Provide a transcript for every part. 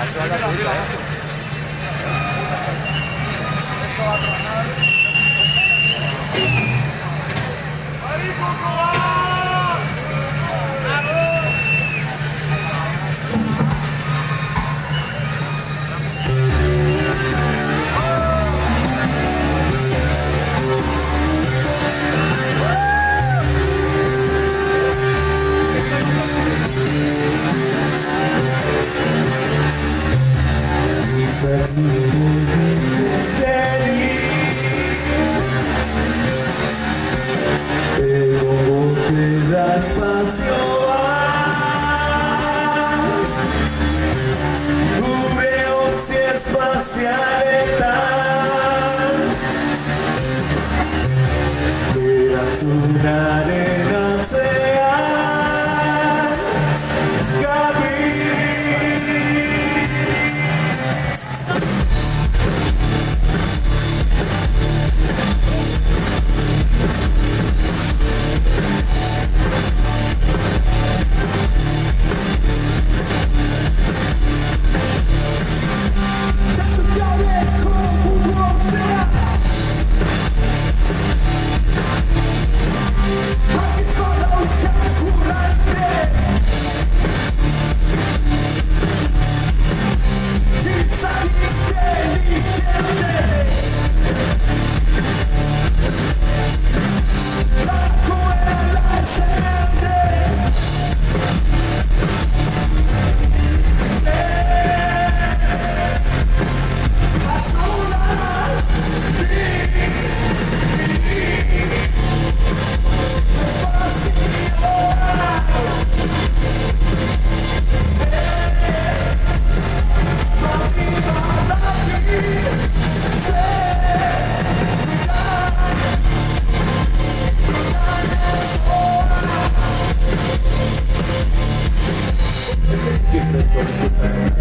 Aashirvaad las pasiones. Yeah.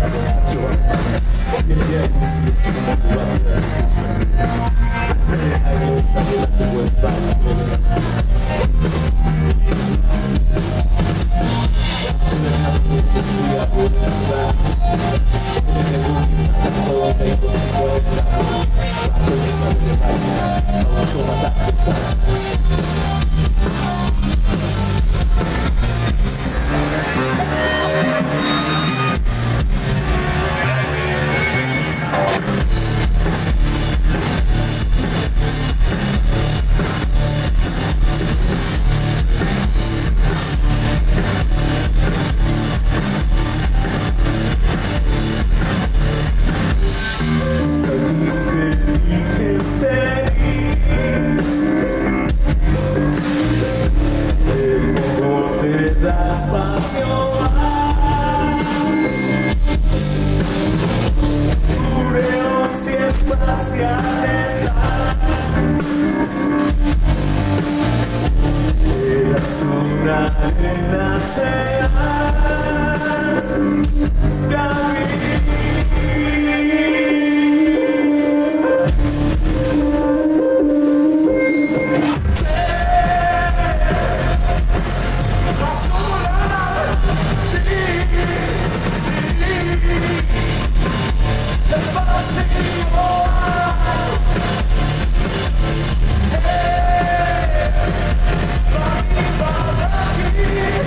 Save,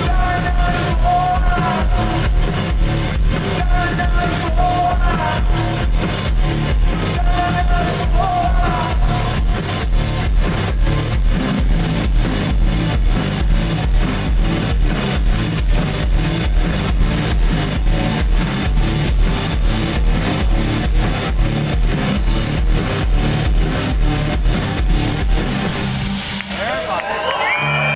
save,